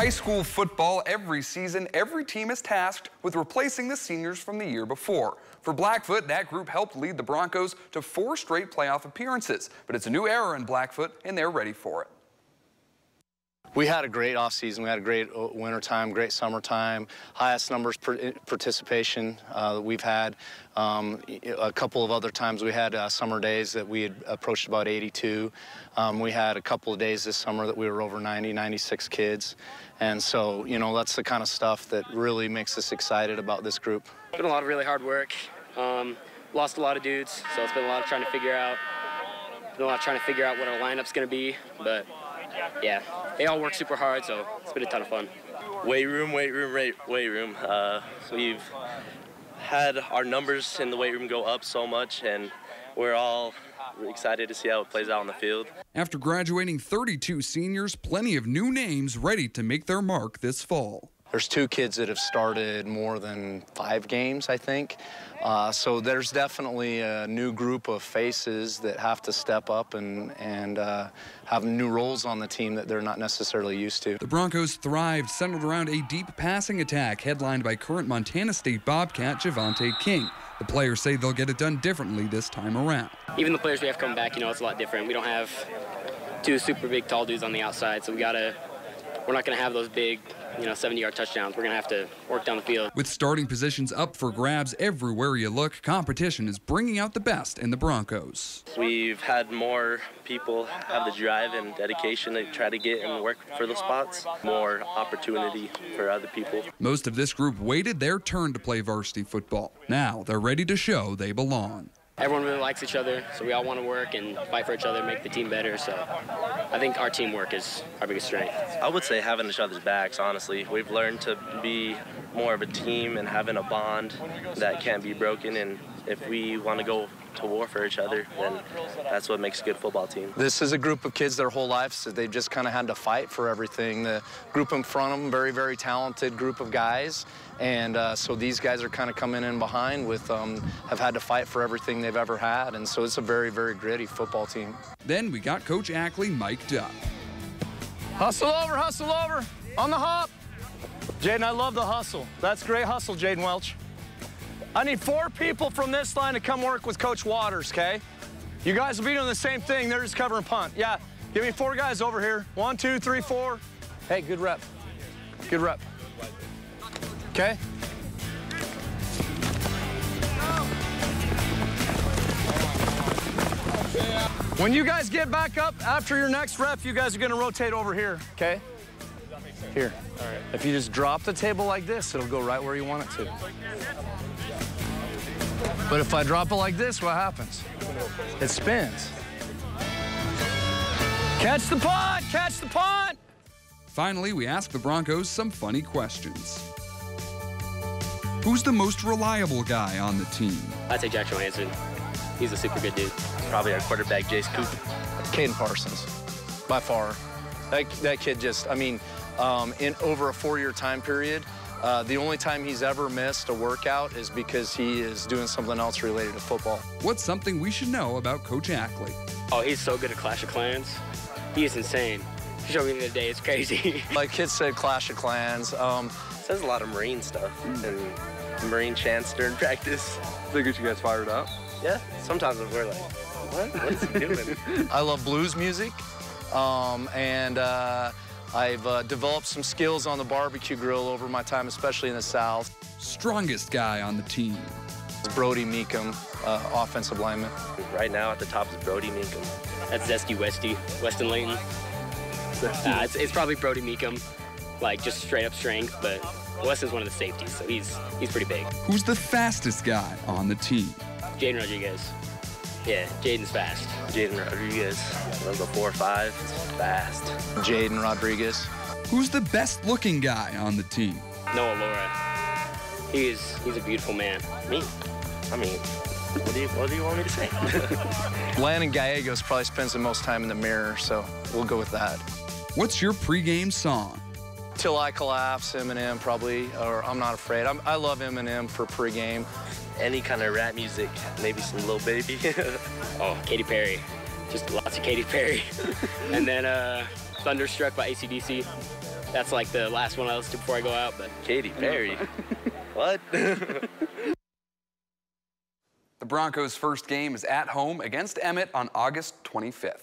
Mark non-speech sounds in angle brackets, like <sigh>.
high school football, every season, every team is tasked with replacing the seniors from the year before. For Blackfoot, that group helped lead the Broncos to four straight playoff appearances. But it's a new era in Blackfoot, and they're ready for it. We had a great offseason. We had a great uh, wintertime, great summertime, highest numbers participation uh, that we've had. Um, a couple of other times we had uh, summer days that we had approached about 82. Um, we had a couple of days this summer that we were over 90, 96 kids. And so, you know, that's the kind of stuff that really makes us excited about this group. It's been a lot of really hard work. Um, lost a lot of dudes, so it's been a lot of trying to figure out, been a lot of trying to figure out what our lineup's going to be, but yeah, they all work super hard, so it's been a ton of fun. Weight room, weight room, weight room. Uh, we've had our numbers in the weight room go up so much, and we're all excited to see how it plays out on the field. After graduating 32 seniors, plenty of new names ready to make their mark this fall. There's two kids that have started more than five games, I think. Uh, so there's definitely a new group of faces that have to step up and, and uh, have new roles on the team that they're not necessarily used to. The Broncos thrived centered around a deep passing attack headlined by current Montana State Bobcat Javante King. The players say they'll get it done differently this time around. Even the players we have coming back, you know, it's a lot different. We don't have two super big tall dudes on the outside, so we got to, we're not going to have those big you know, 70-yard touchdowns. We're going to have to work down the field. With starting positions up for grabs everywhere you look, competition is bringing out the best in the Broncos. We've had more people have the drive and dedication to try to get and work for the spots, more opportunity for other people. Most of this group waited their turn to play varsity football. Now they're ready to show they belong everyone really likes each other, so we all want to work and fight for each other, make the team better. So I think our teamwork is our biggest strength. I would say having each other's backs, honestly. We've learned to be more of a team and having a bond that can't be broken. And if we want to go to war for each other, then that's what makes a good football team. This is a group of kids their whole lives, so they've just kind of had to fight for everything. The group in front of them, very, very talented group of guys. And uh, so these guys are kind of coming in behind with, um, have had to fight for everything they've ever had. And so it's a very, very gritty football team. Then we got Coach Ackley mic'd up. Hustle over, hustle over, on the hop. Jaden, I love the hustle. That's great hustle, Jaden Welch. I need four people from this line to come work with Coach Waters, okay? You guys will be doing the same thing. They're just covering punt. Yeah, give me four guys over here. One, two, three, four. Hey, good rep. Good rep. Okay? When you guys get back up after your next rep, you guys are to rotate over here, okay? Here. All right. If you just drop the table like this, it'll go right where you want it to. But if I drop it like this, what happens? It spins. Catch the punt! Catch the punt! Finally, we ask the Broncos some funny questions. Who's the most reliable guy on the team? I'd say Jack Johansson. He's a super good dude. Probably our quarterback, Jace Coop. Caden Parsons, by far. That, that kid just, I mean, um, in over a four-year time period, uh, the only time he's ever missed a workout is because he is doing something else related to football. What's something we should know about Coach Ackley? Oh, he's so good at Clash of Clans. He is insane. He showed me the other day. It's crazy. <laughs> My kids said, Clash of Clans. Um, says a lot of Marine stuff and Marine chants during practice. They get you guys fired up? Yeah. Sometimes we're like, what? What is he doing? <laughs> I love blues music. Um, and uh, I've uh, developed some skills on the barbecue grill over my time, especially in the South. Strongest guy on the team. It's Brody Meekum, uh, offensive lineman. Right now at the top is Brody Meekum. That's Zesty Westy, Weston Layton. Uh, it's, it's, probably Brody Meekum, like just straight up strength, but Weston's one of the safeties, so he's he's pretty big. Who's the fastest guy on the team? Jaden Rodriguez. Yeah, Jaden's fast. Jaden Rodriguez. Those are four or five. Fast. Jaden Rodriguez. Who's the best looking guy on the team? Noah Laura. He's he's a beautiful man. Me? I mean, what do you what do you want me to say? <laughs> Landon Gallegos probably spends the most time in the mirror, so we'll go with that. What's your pregame song? Till I Collapse, Eminem probably, or I'm Not Afraid. I'm, i love Eminem for pregame any kind of rap music, maybe some Lil Baby. <laughs> oh, Katy Perry. Just lots of Katy Perry. <laughs> and then uh, Thunderstruck by ACDC. that's like the last one I listen to before I go out. But Katy Perry. <laughs> what? The Broncos' first game is at home against Emmett on August 25th.